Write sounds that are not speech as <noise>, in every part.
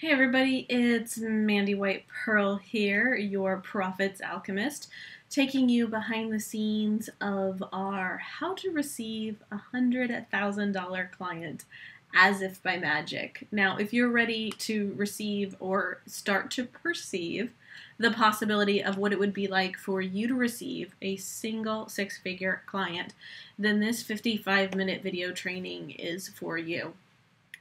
Hey everybody, it's Mande White-Pearl here, your Profits Alchemist, taking you behind the scenes of our How to Receive a $100,000 Client as if by magic. Now, if you're ready to receive or start to perceive the possibility of what it would be like for you to receive a single six figure client, then this 55 minute video training is for you.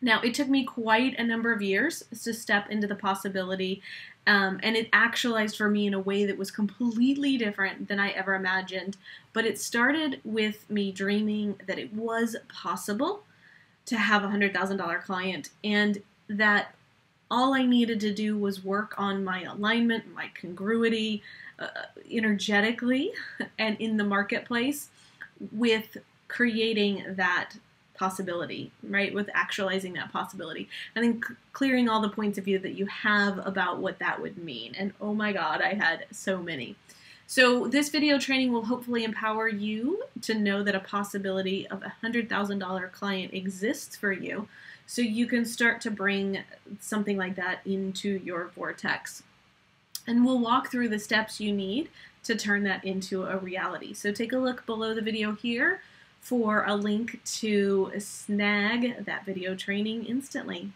Now, it took me quite a number of years to step into the possibility, um, and it actualized for me in a way that was completely different than I ever imagined. But it started with me dreaming that it was possible to have a $100,000 client, and that all I needed to do was work on my alignment, my congruity, uh, energetically, <laughs> and in the marketplace with creating that possibility, right? With actualizing that possibility. And then clearing all the points of view that you have about what that would mean. And oh my God, I had so many. So, this video training will hopefully empower you to know that a possibility of a $100,000 client exists for you so you can start to bring something like that into your vortex. And we'll walk through the steps you need to turn that into a reality. So, take a look below the video here for a link to snag that video training instantly.